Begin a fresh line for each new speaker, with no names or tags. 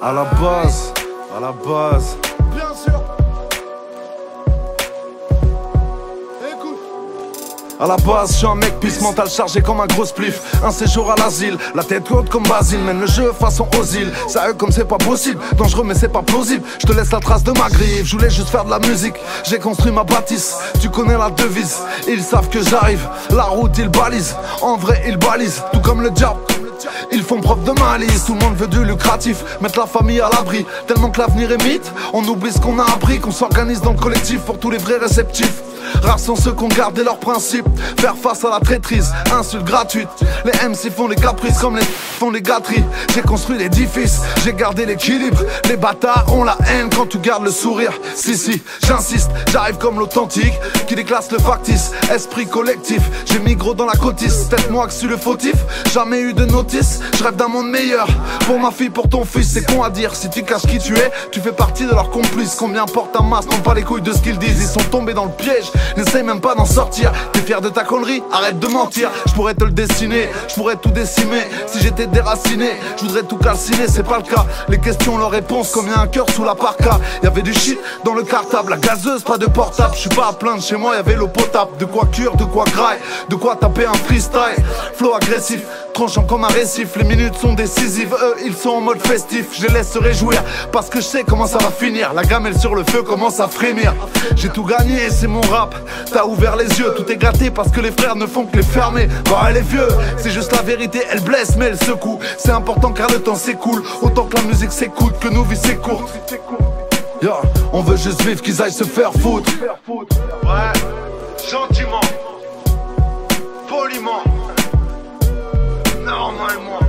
À la base, à la base. À la base, je suis un mec pisse mental chargé comme un gros spliff. Un séjour à l'asile, la tête haute comme Basile. Mène le jeu façon Ozil. Ça eux comme c'est pas possible. Dangereux mais c'est pas plausible. Je te laisse la trace de ma griffe. Je voulais juste faire de la musique. J'ai construit ma bâtisse. Tu connais la devise. Ils savent que j'arrive. La route ils balisent. En vrai ils balisent. Tout comme le diable. Ils font preuve de malice, tout le monde veut du lucratif, mettre la famille à l'abri. Tellement que l'avenir est mythe, on oublie ce qu'on a appris, qu'on s'organise dans le collectif pour tous les vrais réceptifs. Rares sont ceux qui ont gardé leurs principes, faire face à la traîtrise, insulte gratuite. Les MC font les caprices comme les font les gâteries. J'ai construit l'édifice, j'ai gardé l'équilibre. Les bâtards ont la haine quand tu gardes le sourire. Si, si, j'insiste, j'arrive comme l'authentique qui déclasse le factice. Esprit collectif, j'ai mis gros dans la cotisse. Peut-être moi que suis le fautif, jamais eu de notice. Je rêve d'un monde meilleur pour ma fille, pour ton fils. C'est con à dire, si tu caches qui tu es, tu fais partie de leurs complices. Combien portent un masque, n'ont pas les couilles de ce qu'ils disent. Ils sont tombés dans le piège, n'essaye même pas d'en sortir. T'es fier de ta connerie, arrête de mentir. Je pourrais te le dessiner, je pourrais tout décimer. Si j'étais déraciné, je voudrais tout calciner, c'est pas le cas. Les questions, leurs réponses, comme y'a un cœur sous la parka. Y'avait du shit dans le cartable, la gazeuse, pas de portable. Je suis pas à plaindre, chez moi y'avait l'eau potable. De quoi cure, de quoi graille, de quoi taper un freestyle. Flow agressif, tranchant comme un récif. Les minutes sont décisives, eux ils sont en mode festif. Je les laisse se réjouir parce que je sais comment ça va finir. La gamelle sur le feu commence à frémir. J'ai tout gagné, c'est mon t'as ouvert les yeux, tout est gâté parce que les frères ne font que les fermer. Bah, elle est vieux, c'est juste la vérité, elle blesse mais elle secoue. C'est important car le temps s'écoule, autant que la musique s'écoute, que nos vies s'écourtent. Yeah. On veut juste vivre, qu'ils aillent se faire foutre.
Ouais, gentiment, poliment, normalement.